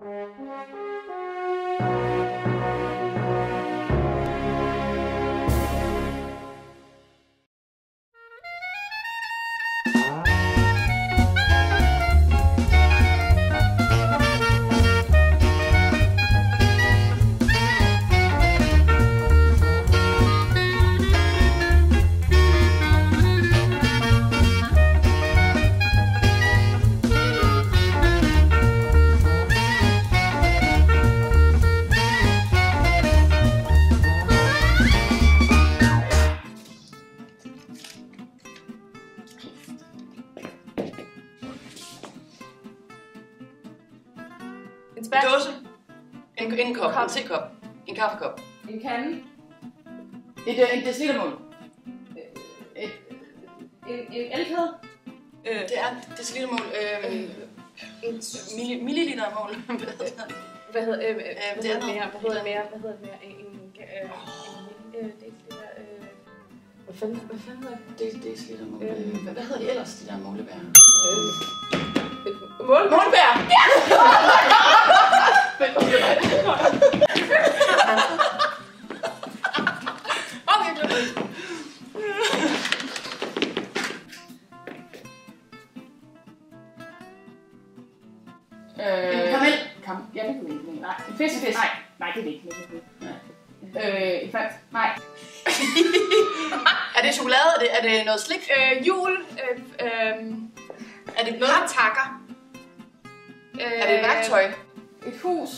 En En spand. dåse. En, en kop. Kop. En tekop. En kaffekop. En kande. Et, øh, en decilitermål. Et, En, en elkæde. Øh, det er decilitermål. Øh, En, milli, millilitermål. hvad hedder, øh, øh, hvad det hedder er det mere? Hvad hedder det mere? Hvad hedder det mere? En, en, øh, en, øh, det er det der, øh, hvad fanden, hvad fanden hedder det? det, decilitermål. Øh, hvad, hvad hedder de ellers, de der målebær? Mål? Målebær! Øh, En karamel. Kam, ja, det kan vi ikke. Nej, en fisk. fisk. Nej, nej, det er det ikke. Det er det. Øh, en fand. Nej. Er det chokolade? Er det, er det noget slik? Øh, jul. Øh, øh, Er det noget, takker? øh, Er det et værktøj? Et hus.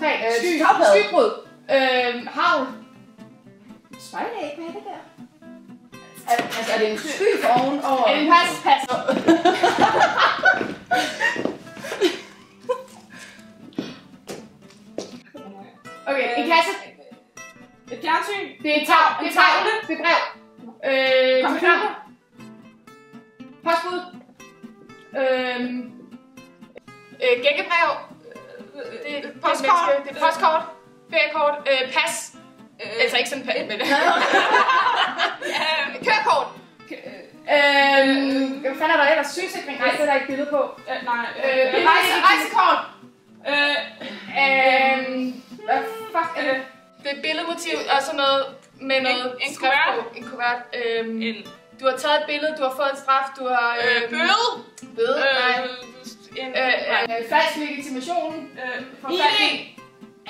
Tag. Øh, Sky. Skybrud. Øh, havl. Spejlæg, hvad er det der? Er, altså, er det en sky oven over? En pas, pas. Okay, en kasse. Et fjernsyn. Det er tav. Det er tavle. Det er brev. Øh, Computer. Postbud. Øh, Øh, gækkebrev. Det er postkort. Det er postkort. Feriekort. Øh, pas. Altså ikke sådan pas, men... Øh, Kørekort. øh, hvad fanden er der ellers? Sygesikring? Nej, det er der ikke billede på. Øh, nej. Øh, rejse, rejsekort. Øh, Øh, hvad fuck er det? det er billedmotiv og sådan noget med noget en skrift kuvert. på. En kuvert. Øhm, En du har taget et billede, du har fået en straf, du har... øh, bøde. Bøde? Nej. Øh, en, Øh, øh, Øh, falsk legitimation. øh, ID.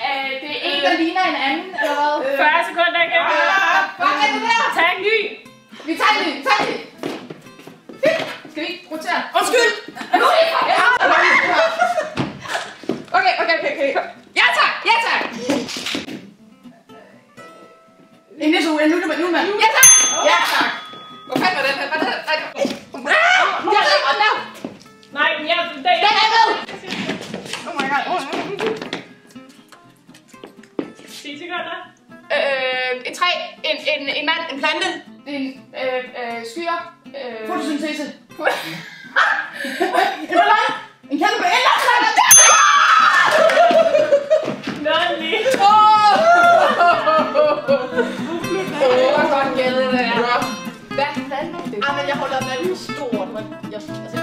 Øh, det er en, der ligner en anden, eller hvad? 40 sekunder igen. Fuck er det der? Tag en ny. Vi tager det, vi mand. Ja, tak! Ja, tak! Hvor fanden var den her? Var det her? Ja, tak! Og der! Nej, ja, den er ved! Oh my god. 10 sekunder. Øh, en træ, en, en, en mand, en plante, en øh, øh, skyer. Øh, Fotosyntese. jeg holder med stort, men jeg, altså,